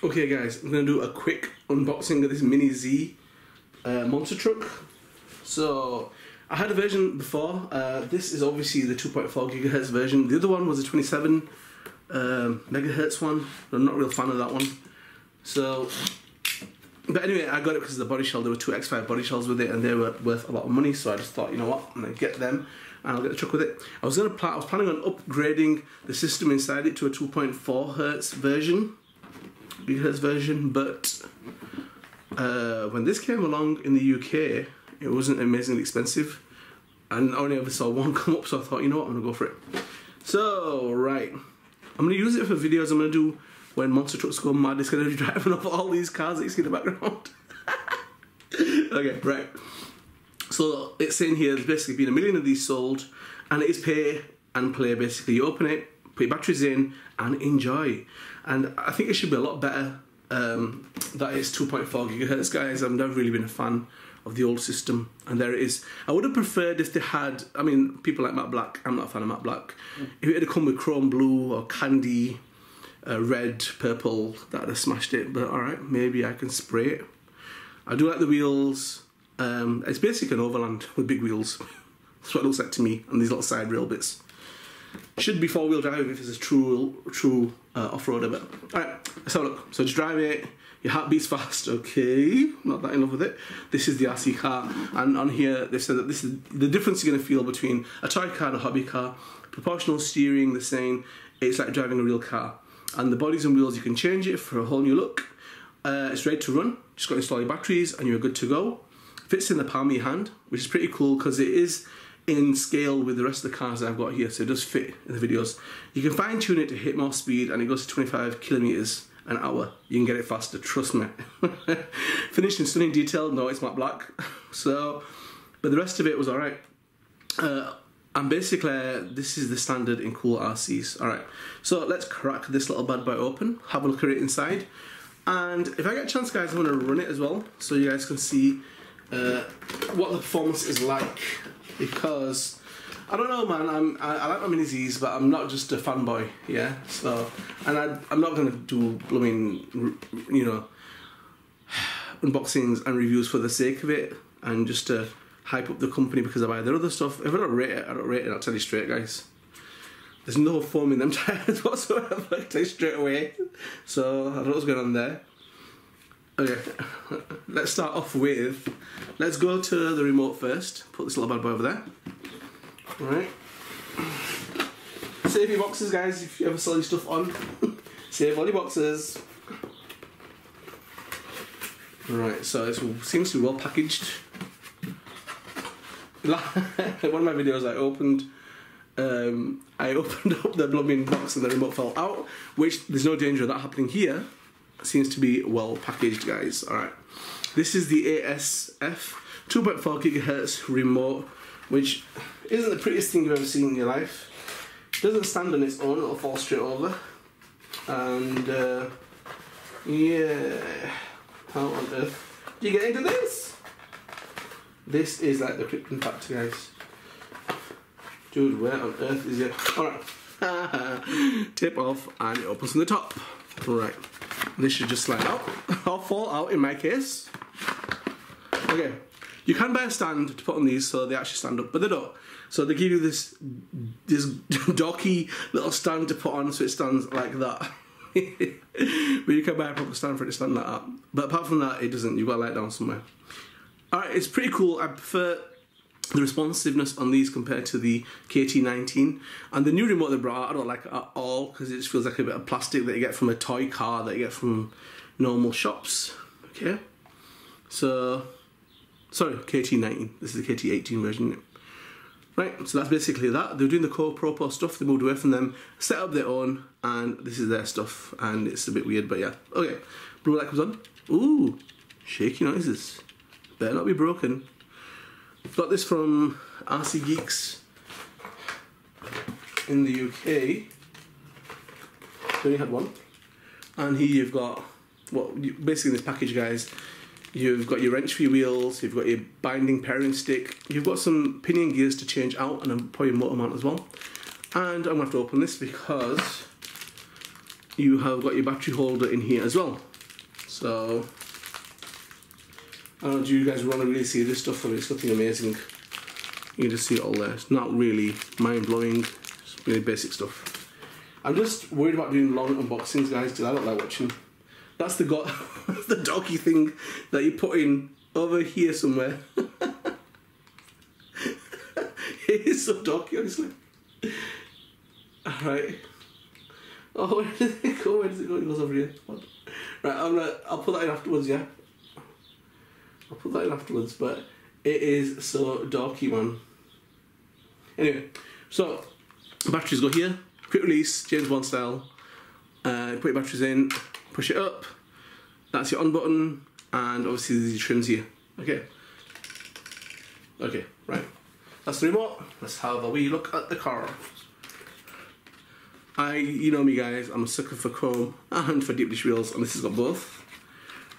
Okay, guys, I'm gonna do a quick unboxing of this Mini Z uh, monster truck. So, I had a version before. Uh, this is obviously the 2.4 gigahertz version. The other one was a 27 um, megahertz one. I'm not a real fan of that one. So, but anyway, I got it because of the body shell. There were two X5 body shells with it, and they were worth a lot of money. So I just thought, you know what, I'm gonna get them, and I'll get the truck with it. I was gonna, I was planning on upgrading the system inside it to a 2.4 hertz version, gigahertz version, but uh, when this came along in the UK, it wasn't amazingly expensive, and I only ever saw one come up. So I thought, you know what, I'm gonna go for it. So right, I'm gonna use it for videos. I'm gonna do when monster trucks go mad. It's gonna be driving off all these cars that you see in the background. okay, right. So it's saying here there's basically been a million of these sold, and it is pay and play. Basically, you open it, put your batteries in, and enjoy. And I think it should be a lot better. Um, that is 2.4 gigahertz, guys. I've never really been a fan of the old system, and there it is. I would have preferred if they had. I mean, people like Matt Black. I'm not a fan of Matt Black. If it had come with chrome blue or candy uh, red, purple, that'd have smashed it. But all right, maybe I can spray it. I do like the wheels. Um, it's basically an overland with big wheels. That's what it looks like to me, and these little side rail bits. Should be four wheel drive if it's a true true uh, off roader. But all right, let's have a look. So just drive it. Your heart beats fast. Okay, not that in love with it. This is the RC car, and on here they said that this is the difference you're going to feel between a toy car and a hobby car. Proportional steering. They're saying it's like driving a real car, and the bodies and wheels you can change it for a whole new look. Uh, it's ready to run. Just got to install your batteries, and you're good to go. Fits in the palm of your hand, which is pretty cool because it is in scale with the rest of the cars I've got here, so it does fit in the videos. You can fine tune it to hit more speed, and it goes to 25 kilometers an hour. You can get it faster, trust me. Finished in stunning detail. No, it's matte black. So, but the rest of it was alright. Uh, and basically, this is the standard in cool RCs. Alright, so let's crack this little bad boy open, have a look at it inside. And if I get a chance, guys, I'm to run it as well, so you guys can see uh, what the performance is like. Because I don't know, man. I'm I, I like my mini Z's, but I'm not just a fanboy. Yeah. So, and I I'm not to do blooming, you know, unboxings and reviews for the sake of it, and just to hype up the company because I buy their other stuff. If I don't rate it, I don't rate it. I'll tell you straight, guys. There's no foam in them tires whatsoever. I tell you straight away. So I don't know what's going on there. Okay, let's start off with. Let's go to the remote first. Put this little bad boy over there. Right. Save your boxes, guys. If you ever sell your stuff on, save all your boxes. Right. So it seems to be well packaged. One of my videos, I opened. Um, I opened up the blooming box and the remote fell out, which there's no danger of that happening here seems to be well packaged, guys. All right, this is the ASF 2.4 gigahertz remote, which isn't the prettiest thing you've ever seen in your life. Doesn't stand on its own; it'll fall straight over. And uh, yeah, how on earth do you get into this? This is like the Krypton factor, guys. Dude, where on earth is it? Alright. Tip off and it opens from the top. Right. This should just slide out or fall out in my case. Okay, you can buy a stand to put on these so they actually stand up, but they don't. So they give you this this dorky little stand to put on so it stands like that. but you can buy a proper stand for it to stand that. But apart from that, it doesn't. You've got to it down somewhere. Alright, it's pretty cool. I prefer the responsiveness on these compared to the KT19 and the new remote they brought I don't like it at all because it just feels like a bit of plastic that you get from a toy car that you get from normal shops okay? So sorry KT19 this is the KT18 version right so that's basically that. They're doing the KO Propo stuff. They moved away from them set up their own and this is their stuff and it's a bit weird but yeah. Okay blue light comes on? Ooh shaky noises. Better not be broken Got this from RC Geeks in the UK. They only had one. And here you've got, well, basically this package, guys, you've got your wrench for your wheels, you've got your binding pairing stick, you've got some pinion gears to change out, and probably a motor mount as well. And I'm going to have to open this because you have got your battery holder in here as well. So, I don't know, do you guys want to really see this stuff? I mean, it's nothing amazing. You can just see it all there. It's not really mind blowing, it's really basic stuff. I'm just worried about doing long unboxings, guys, because I don't like watching. That's the got the doggy thing that you put in over here somewhere. it is so doggy, honestly. Alright. Oh, where does it go? Where does it go? It goes over here. Right, I'm gonna, I'll put that in afterwards, yeah? I'll put that in afterwards, but it is so dorky, man. Anyway, so batteries go here, quick release, James Bond style. Uh, put your batteries in, push it up. That's your on button, and obviously there's your trims here. Okay. Okay, right. That's the remote. Let's have a wee look at the car. I, you know me guys, I'm a sucker for chrome and for deep dish wheels, and this has got both.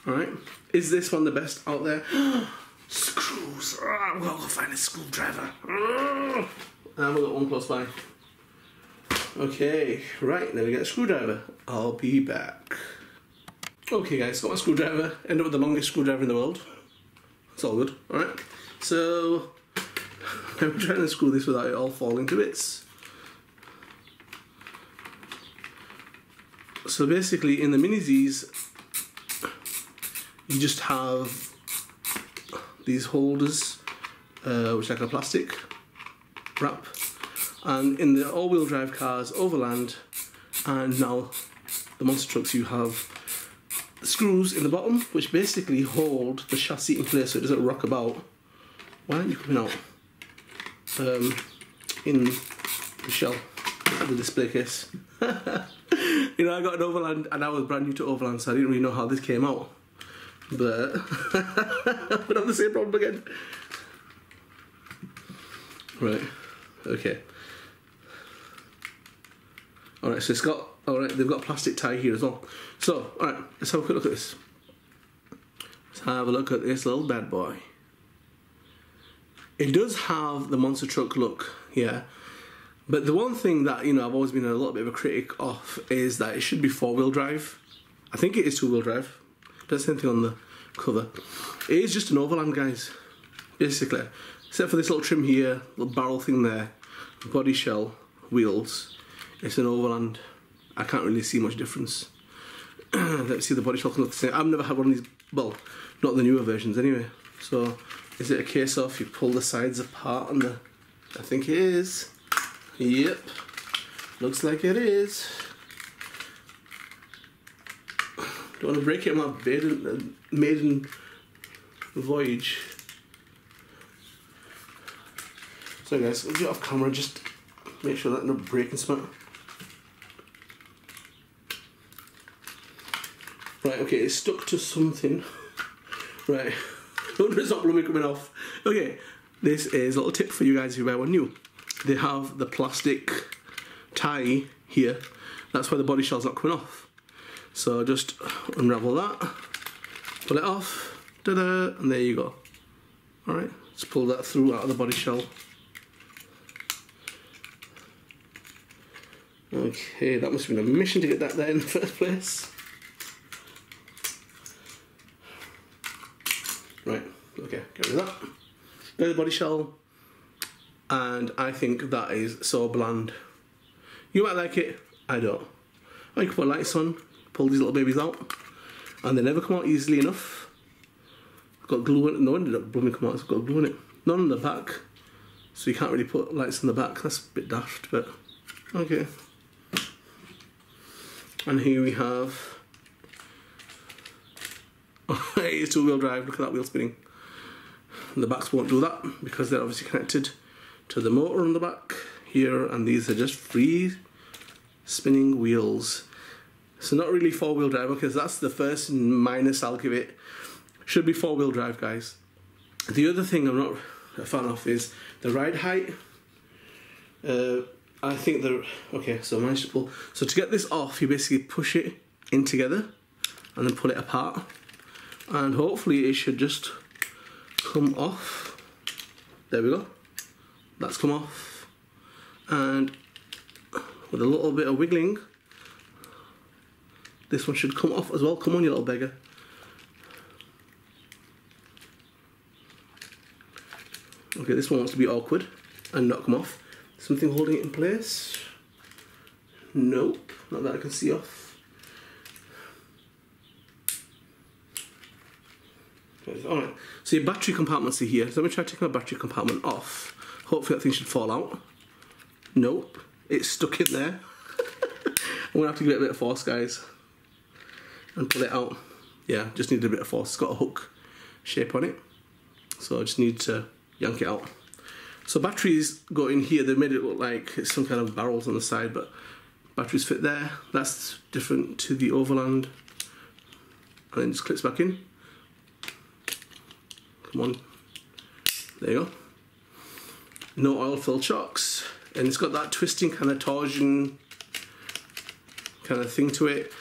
Alright. Is this one the best out there? Screws! I'm gonna go find a screwdriver. Ah. And we've got one close by. Okay, right, then we get a screwdriver. I'll be back. Okay guys, got my screwdriver. End up with the longest screwdriver in the world. It's all good, alright? So, I'm trying to screw this without it all falling to bits. So basically in the Mini Zs, you just have these holders, uh, which are like a plastic wrap. And in the all-wheel drive cars, Overland, and now the monster trucks, you have screws in the bottom, which basically hold the chassis in place so it doesn't rock about. Why aren't you coming out? Um, in the shell, of the display case. you know, I got an Overland and I was brand new to Overland, so I didn't really know how this came out. But we have the same problem again. Right. Okay. Alright, so it's got alright, they've got a plastic tie here as well. So, alright, let's have a quick look at this. Let's have a look at this little bad boy. It does have the monster truck look, yeah. But the one thing that, you know, I've always been a little bit of a critic of is that it should be four wheel drive. I think it is two wheel drive. The same on the cover. It is just an overland, guys. Basically. Except for this little trim here, little barrel thing there, body shell, wheels. It's an overland. I can't really see much difference. Let's see the body shell look the same. I've never had one of these, well, not the newer versions anyway. So, is it a case of you pull the sides apart and the, I think it is. Yep, looks like it is. Don't want to break it on my maiden, maiden voyage. So guys, we'll get off camera, just make sure that no breaking smart. Right, okay, it's stuck to something. Right, don't stop blooming coming off. Okay, this is a little tip for you guys who buy one new. They have the plastic tie here. That's why the body shell's not coming off. So just unravel that, pull it off, da-da, and there you go. Alright, let's pull that through out of the body shell. Okay, that must have been a mission to get that there in the first place. Right, okay, get rid of that. There's the body shell, and I think that is so bland. You might like it, I don't. Oh, I can put lights on, pull these little babies out, and they never come out easily enough. Got glue in it, no, ended up blooming come out, it's got glue in it. None on the back, so you can't really put lights in the back, that's a bit daft, but okay. And here we have it's two wheel drive, look at that wheel spinning. The backs won't do that because they're obviously connected to the motor on the back here, and these are just free spinning wheels. So not really four wheel drive because that's the first minus I'll give it. Should be four wheel drive, guys. The other thing I'm not a fan of is the ride height. Uh, I think the okay, so pull. So to get this off, you basically push it in together and then pull it apart, and hopefully it should just come off. There we go. That's come off, and with a little bit of wiggling, This one should come off as well. Come on, you little beggar. Okay, this one wants to be awkward and not come off. Something holding it in place? Nope, not that I can see off. Alright, so your battery compartments are here. So let me try taking my battery compartment off. Hopefully that thing should fall out. Nope, it's stuck in there. I'm gonna have to give it a bit of force, guys, and pull it out. Yeah, just need a bit of force. It's got a hook shape on it, so I just need to yank it out. So batteries go in here. They made it look like it's some kind of barrels on the side, but batteries fit there. That's different to the Overland, and then just clips back in. Come on, there you go. No oil filled shocks, and it's got that twisting kind of torsion kind of thing to it.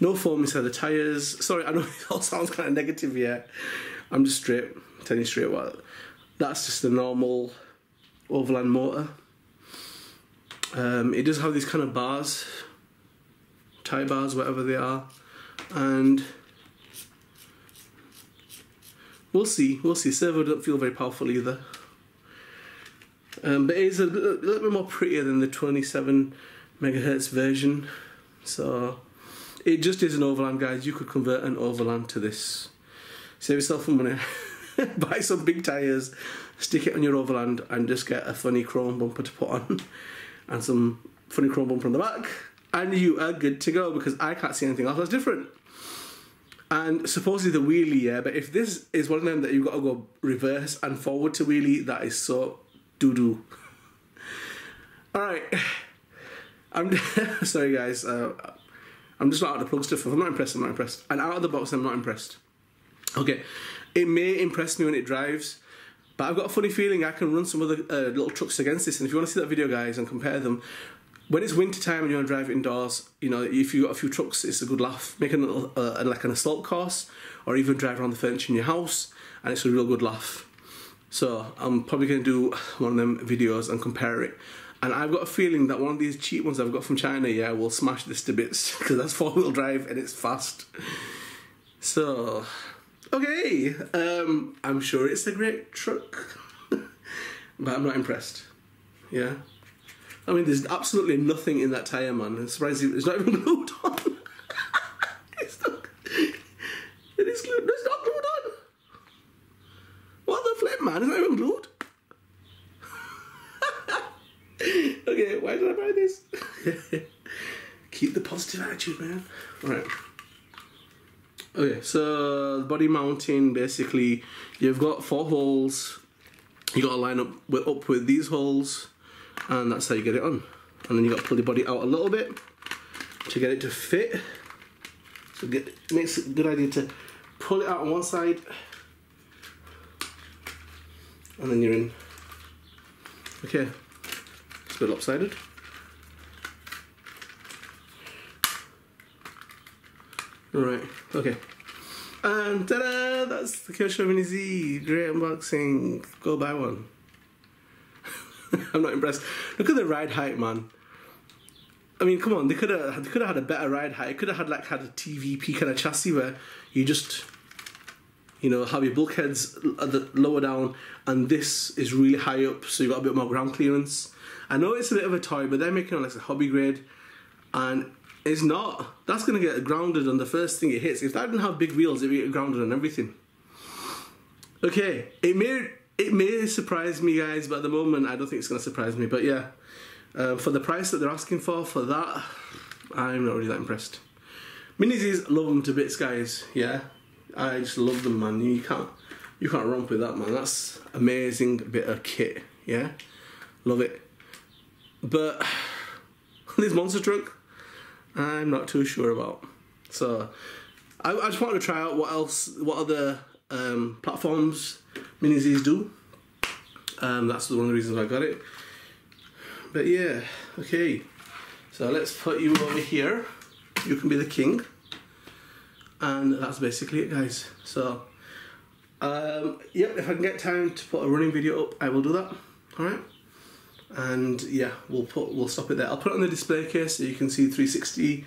No foam inside the tyres. Sorry, I know it all sounds kind of negative here. I'm just straight, telling you straight what. That's just a normal Overland motor. Um, it does have these kind of bars, tie bars, whatever they are, and we'll see. We'll see. Servo don't feel very powerful either, um, but it is a little bit more prettier than the 27 megahertz version. So it just is an overland, guys. You could convert an overland to this. Save yourself some money. Buy some big tyres, stick it on your overland, and just get a funny chrome bumper to put on, and some funny chrome bumper on the back, and you are good to go. Because I can't see anything else that's different. And supposedly the wheelie, yeah. But if this is one of them that you've got to go reverse and forward to wheelie, that is so doo doo. All right. I'm sorry, guys. Uh, I'm just not out of the plug stuff. If I'm not impressed, I'm not impressed. And out of the box, I'm not impressed. Okay, it may impress me when it drives, but I've got a funny feeling I can run some other uh, little trucks against this. And if you want to see that video, guys, and compare them, when it's winter time and you want to drive indoors, you know, if you've got a few trucks, it's a good laugh. Make a little, uh, like an assault course, or even drive around the furniture in your house, and it's a real good laugh. So I'm probably going to do one of them videos and compare it. And I've got a feeling that one of these cheap ones I've got from China, yeah, will smash this to bits because that's four wheel drive and it's fast. So, okay, um, I'm sure it's a great truck, but I'm not impressed. Yeah, I mean, there's absolutely nothing in that tire, man. I'm surprised it's not even glued on. it's not. It is glued. It's not glued on. What the flip, man? It's not even glued. Okay, why did I buy this? Keep the positive attitude, man. Alright. Okay, so the body mounting basically you've got four holes. You got to line up with up with these holes, and that's how you get it on. And then you got to pull the body out a little bit to get it to fit. So get, it makes it a good idea to pull it out on one side, and then you're in. Okay bit lopsided. Right, okay. And ta-da! That's the Kyosho Mini Z. Great unboxing. Go buy one. I'm not impressed. Look at the ride height, man. I mean, come on. They could have. They could have had a better ride height. It could have had like had a TVP kind of chassis where you just, you know, have your bulkheads uh, the lower down, and this is really high up, so you got a bit more ground clearance. I know it's a bit of a toy, but they're making it like a hobby grade, and it's not. That's gonna get grounded on the first thing it hits. If that didn't have big wheels, it'd get grounded on everything. Okay, it may it may surprise me, guys, but at the moment, I don't think it's gonna surprise me. But yeah, uh, for the price that they're asking for for that, I'm not really that impressed. Minis love them to bits, guys. Yeah, I just love them, man. You can't you can't romp with that, man. That's amazing bit of kit. Yeah, love it. But this monster truck, I'm not too sure about. So I, I just wanted to try out what else, what other um, platforms Mini Z's do. Um, that's one of the reasons I got it. But yeah, okay. So let's put you over here. You can be the king. And that's basically it, guys. So, um, yep, if I can get time to put a running video up, I will do that. Alright? And yeah we'll put we'll stop it there I'll put it on the display case so you can see 360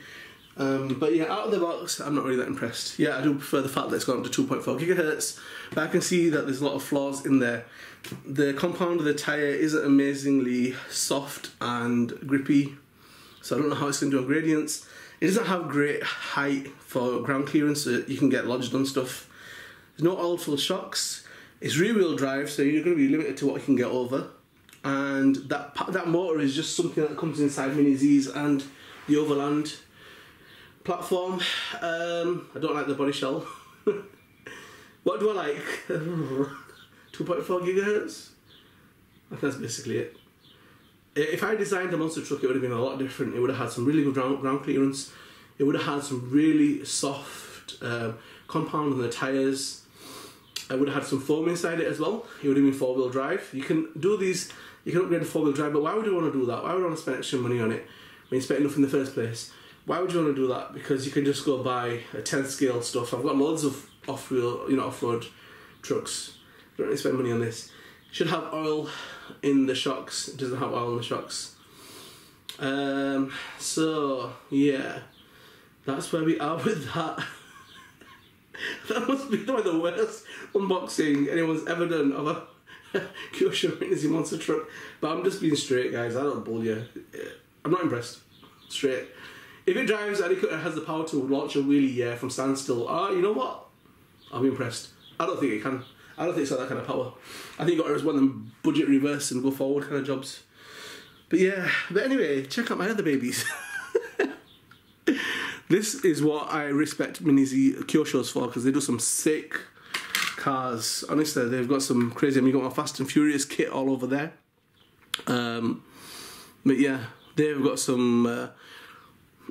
Um, but yeah, out of the box, I'm not really that impressed. Yeah, I do prefer the fact that it's gone up to 2.4 gigahertz, but I can see that there's a lot of flaws in there. The compound of the tire isn't amazingly soft and grippy, so I don't know how it's going to do on gradients. It doesn't have great height for ground clearance, so you can get lodged on stuff. There's no oil fill shocks. It's rear wheel drive, so you're going to be limited to what you can get over. And that that motor is just something that comes inside Mini Z's and the Overland platform. Um, I don't like the body shell. what do I like? 2.4 gigahertz? That's basically it. If I designed a monster truck, it would have been a lot different. It would have had some really good ground, ground clearance. It would have had some really soft um, compound on the tyres. I would have had some foam inside it as well. It would have been four wheel drive. You can do these, you can upgrade to four wheel drive, but why would you want to do that? Why would you want to spend extra money on it when you spent enough in the first place? Why would you want to do that? Because you can just go buy a 10 scale stuff. I've got loads of off wheel, you know, off road trucks. Don't really spend money on this. Should have oil in the shocks. It doesn't have oil in the shocks. Um, so yeah, that's where we are with that. that must be of the worst unboxing anyone's ever done of a Kyosho Mini monster truck. But I'm just being straight, guys. I don't bull you. I'm not impressed. Straight. If it drives and it has the power to launch a wheelie, yeah, from standstill, ah, you know what? I'll be impressed. I don't think it can. I don't think it's got that kind of power. I think it got one of them budget reverse and go forward kind of jobs. But yeah, but anyway, check out my other babies. this is what I respect Mini Z Kyoshos for because they do some sick cars. Honestly, they've got some crazy. I mean, you got my Fast and Furious kit all over there. Um, but yeah, they've got some uh,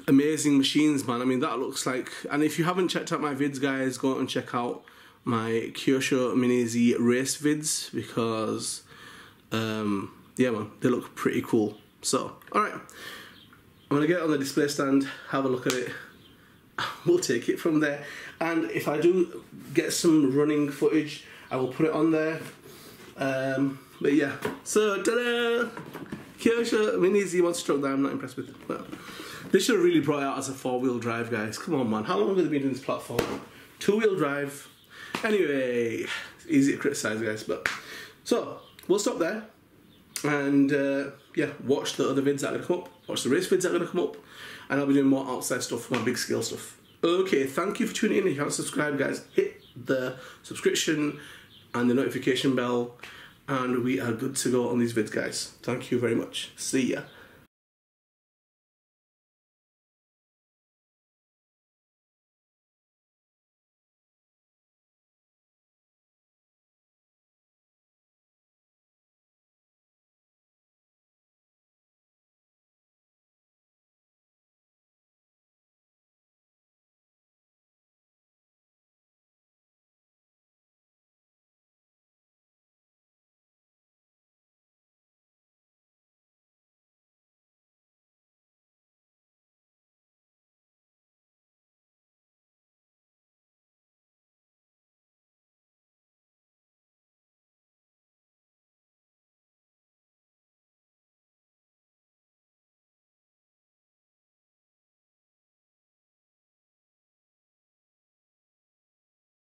amazing machines, man. I mean, that looks like. And if you haven't checked out my vids, guys, go and check out my Kyosho Mini race vids because, um, yeah, man, they look pretty cool. So, alright, I'm gonna get on the display stand, have a look at it. We'll take it from there. And if I do get some running footage, I will put it on there. Um, but yeah, so ta-da! Kyosho Mini Z monster truck that I'm not impressed with. But this should have really brought out as a four-wheel drive, guys. Come on, man. How long have they been doing this platform? Two-wheel drive Anyway, easy to criticise, guys. But so we'll stop there, and uh, yeah, watch the other vids that are gonna come up. Watch the race vids that are gonna come up, and I'll be doing more outside stuff, more big scale stuff. Okay, thank you for tuning in. If you haven't subscribed, guys, hit the subscription and the notification bell, and we are good to go on these vids, guys. Thank you very much. See ya.